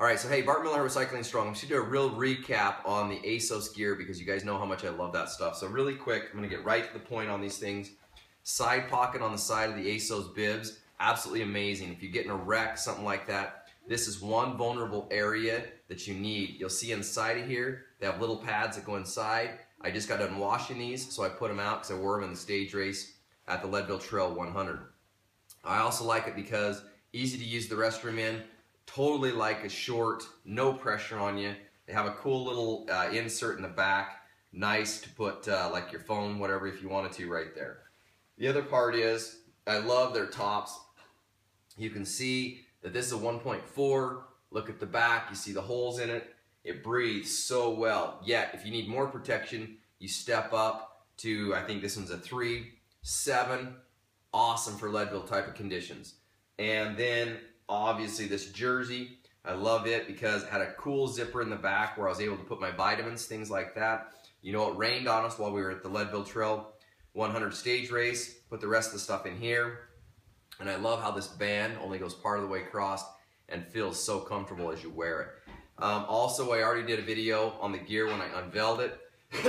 All right, so hey, Bart Miller Recycling Strong. I'm just gonna do a real recap on the ASSOS gear because you guys know how much I love that stuff. So really quick, I'm gonna get right to the point on these things. Side pocket on the side of the ASSOS bibs, absolutely amazing. If you get in a wreck, something like that, this is one vulnerable area that you need. You'll see inside of here, they have little pads that go inside. I just got done washing these, so I put them out because I wore them in the stage race at the Leadville Trail 100. I also like it because easy to use the restroom in, totally like a short, no pressure on you. They have a cool little uh, insert in the back, nice to put uh, like your phone, whatever, if you wanted to right there. The other part is, I love their tops. You can see that this is a 1.4. Look at the back, you see the holes in it. It breathes so well. Yet, if you need more protection, you step up to, I think this one's a three, seven. Awesome for Leadville type of conditions. And then obviously this jersey. I love it because it had a cool zipper in the back where I was able to put my vitamins, things like that. You know, it rained on us while we were at the Leadville Trail 100 stage race. Put the rest of the stuff in here. And I love how this band only goes part of the way across and feels so comfortable as you wear it. Um, also, I already did a video on the gear when I unveiled it.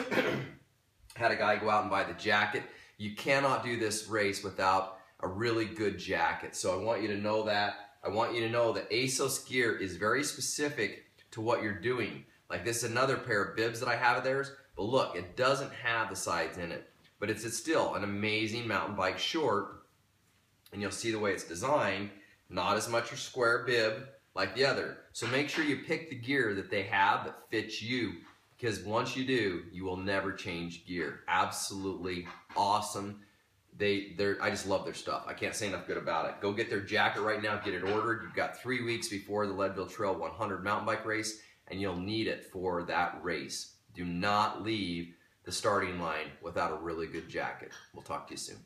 Had a guy go out and buy the jacket. You cannot do this race without a really good jacket. So I want you to know that. I want you to know that ASSOS gear is very specific to what you're doing. Like this is another pair of bibs that I have of theirs, but look, it doesn't have the sides in it. But it's, it's still an amazing mountain bike short, and you'll see the way it's designed, not as much a square bib like the other. So make sure you pick the gear that they have that fits you, because once you do, you will never change gear. Absolutely awesome they they're I just love their stuff. I can't say enough good about it. Go get their jacket right now, get it ordered. You've got three weeks before the Leadville Trail 100 mountain bike race, and you'll need it for that race. Do not leave the starting line without a really good jacket. We'll talk to you soon.